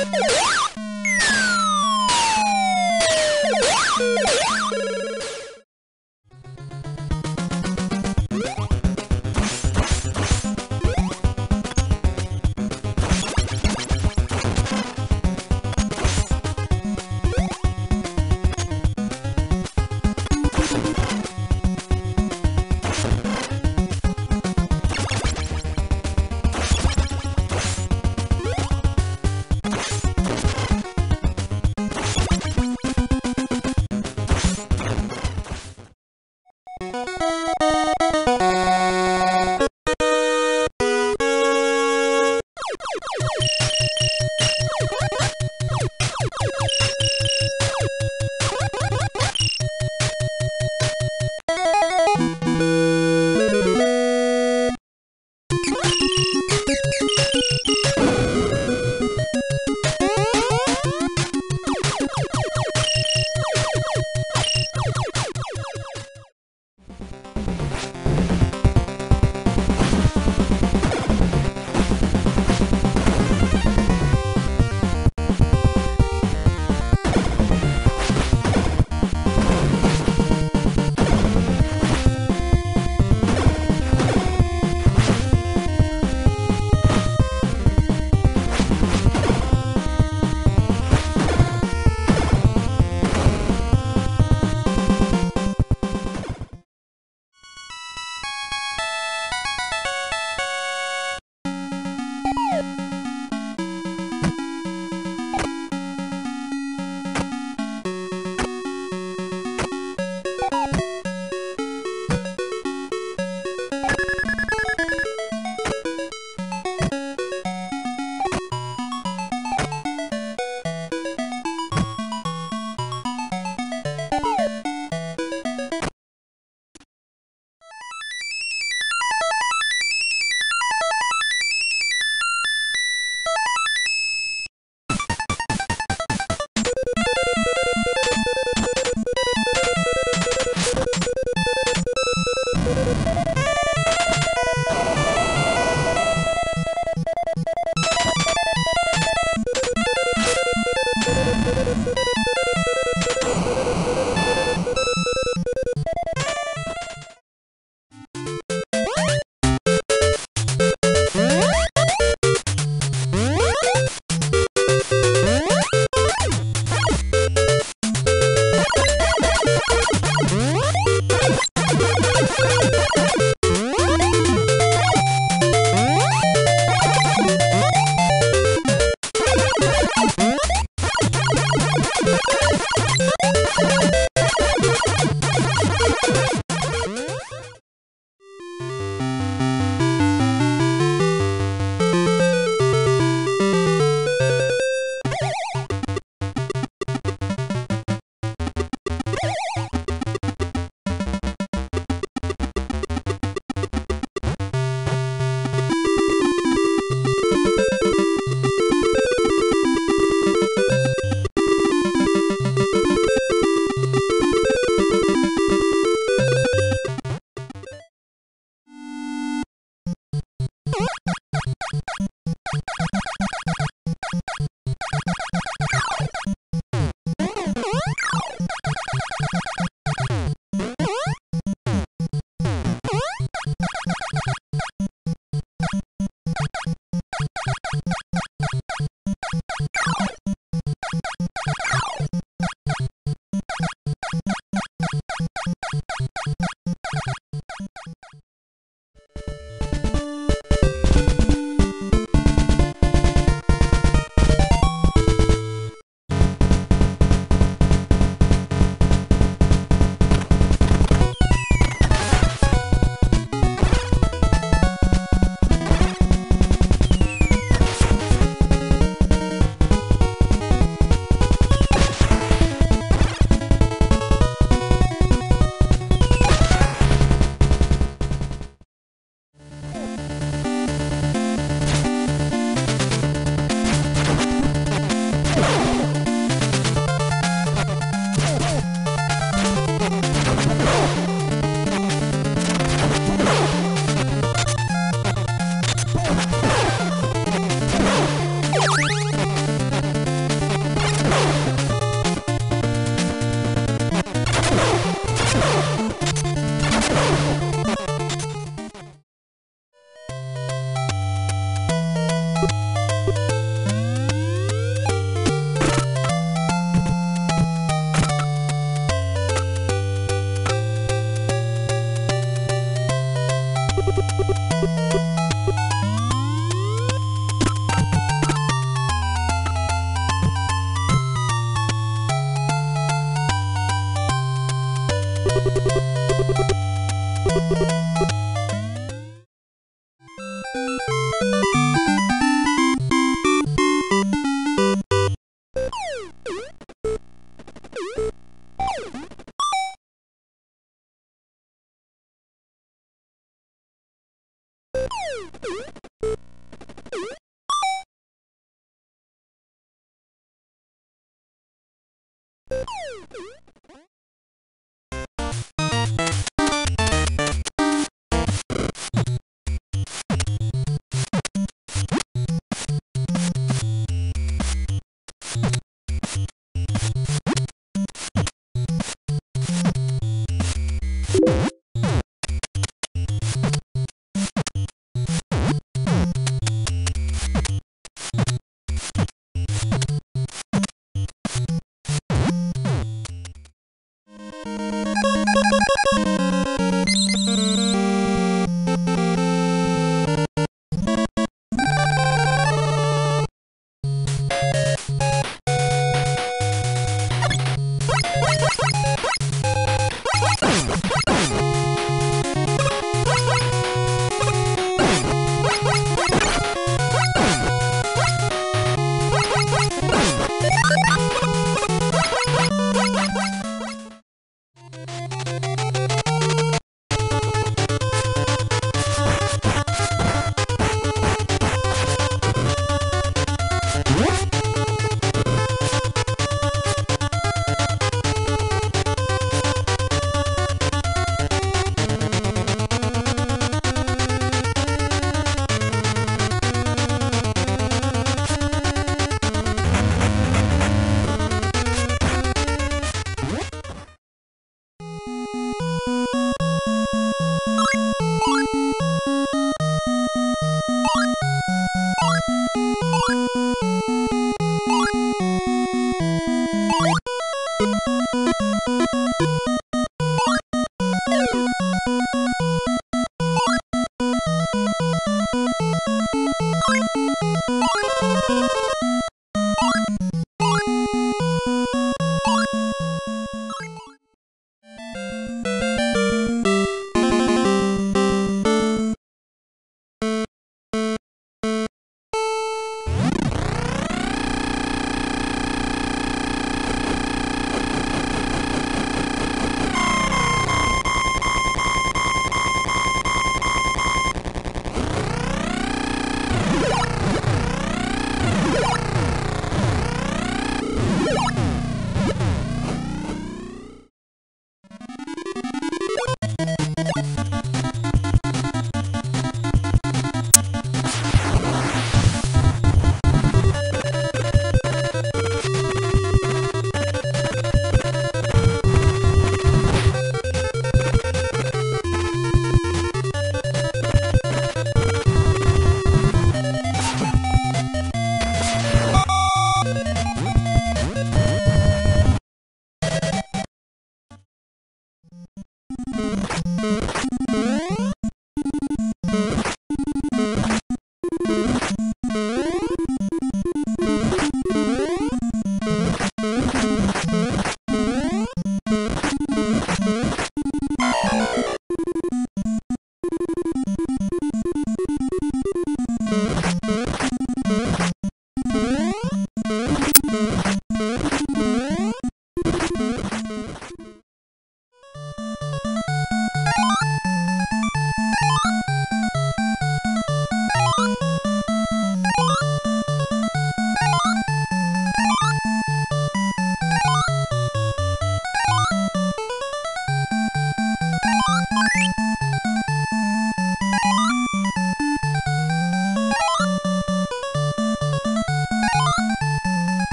you